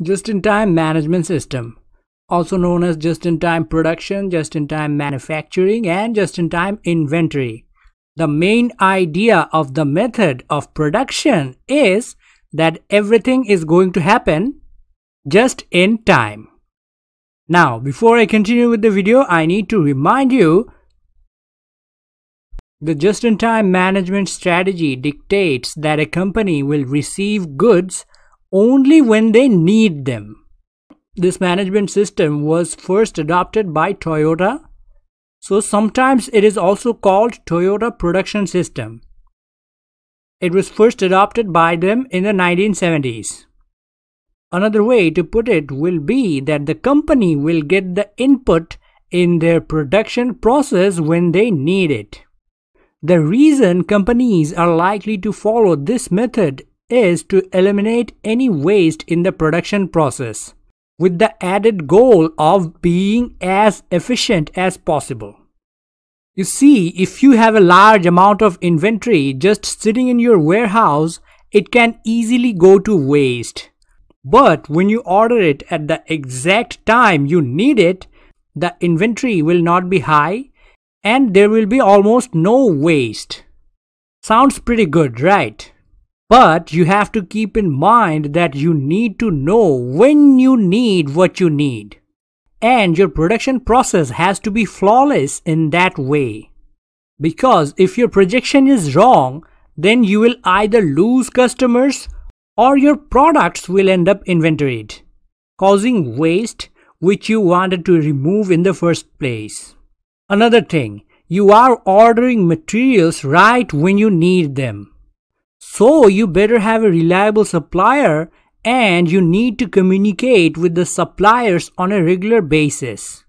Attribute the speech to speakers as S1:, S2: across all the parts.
S1: Just-in-time management system, also known as just-in-time production, just-in-time manufacturing, and just-in-time inventory. The main idea of the method of production is that everything is going to happen just in time. Now, before I continue with the video, I need to remind you the just-in-time management strategy dictates that a company will receive goods only when they need them. This management system was first adopted by Toyota, so sometimes it is also called Toyota Production System. It was first adopted by them in the 1970s. Another way to put it will be that the company will get the input in their production process when they need it. The reason companies are likely to follow this method is to eliminate any waste in the production process with the added goal of being as efficient as possible. You see, if you have a large amount of inventory just sitting in your warehouse, it can easily go to waste. But when you order it at the exact time you need it, the inventory will not be high and there will be almost no waste. Sounds pretty good, right? But you have to keep in mind that you need to know when you need what you need. And your production process has to be flawless in that way. Because if your projection is wrong, then you will either lose customers or your products will end up inventoried, causing waste which you wanted to remove in the first place. Another thing, you are ordering materials right when you need them. So you better have a reliable supplier and you need to communicate with the suppliers on a regular basis.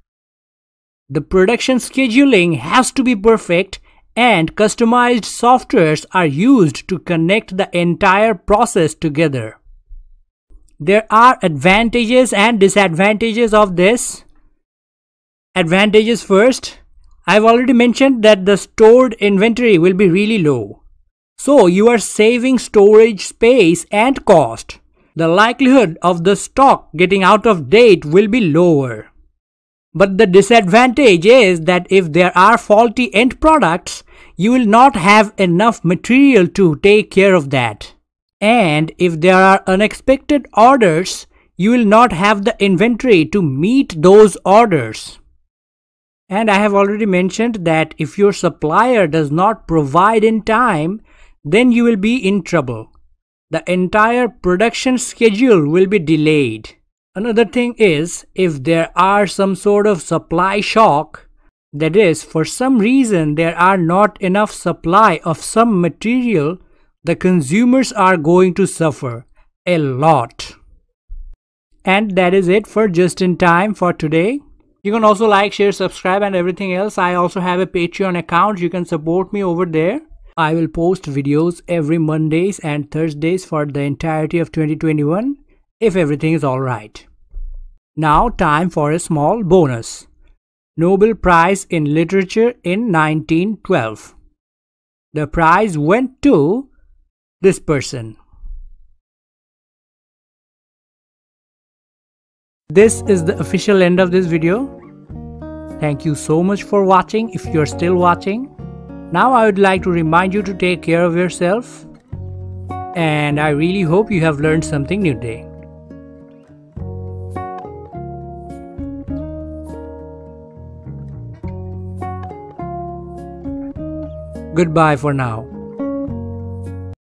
S1: The production scheduling has to be perfect and customized softwares are used to connect the entire process together. There are advantages and disadvantages of this. Advantages first. I've already mentioned that the stored inventory will be really low. So you are saving storage space and cost. The likelihood of the stock getting out of date will be lower. But the disadvantage is that if there are faulty end products, you will not have enough material to take care of that. And if there are unexpected orders, you will not have the inventory to meet those orders. And I have already mentioned that if your supplier does not provide in time, then you will be in trouble. The entire production schedule will be delayed. Another thing is if there are some sort of supply shock, that is, for some reason there are not enough supply of some material, the consumers are going to suffer a lot. And that is it for just in time for today. You can also like, share, subscribe and everything else. I also have a Patreon account. You can support me over there. I will post videos every Mondays and Thursdays for the entirety of 2021 if everything is alright. Now time for a small bonus. Nobel Prize in Literature in 1912. The prize went to this person. This is the official end of this video. Thank you so much for watching if you're still watching. Now I would like to remind you to take care of yourself and I really hope you have learned something new today. Goodbye for now.